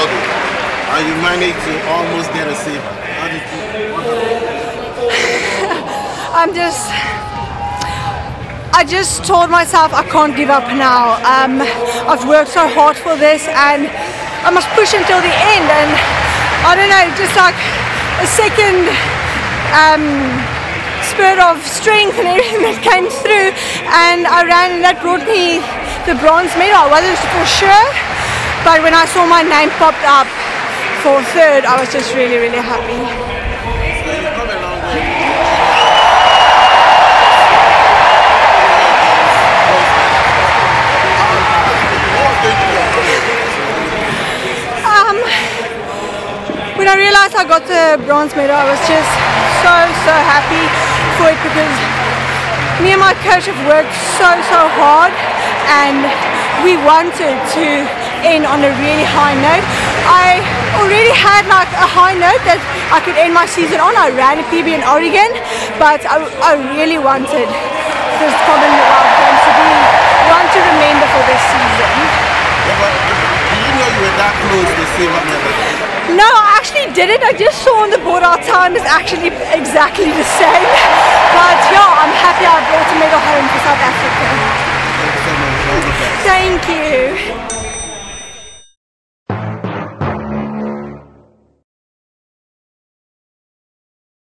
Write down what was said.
struggle. You managed to almost get a save? I'm just. I just told myself I can't give up now. Um, I've worked so hard for this, and I must push until the end. And I don't know, just like a second um, spurt of strength and everything that came through, and I ran, and that brought me the bronze medal. I wasn't for sure, but when I saw my name popped up for third, I was just really, really happy. Um, when I realized I got the bronze medal, I was just so, so happy for it because me and my coach have worked so, so hard and we wanted to end on a really high note. I already had like a high note that I could end my season on. I ran a PB in Oregon, but I, I really wanted this Commonwealth Games to be one to remember for this season. Did know you were that close? No, I actually didn't. I just saw on the board our time is actually exactly the same. But yeah, I'm happy I brought a medal home for South Africa. Thank you.